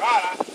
Para.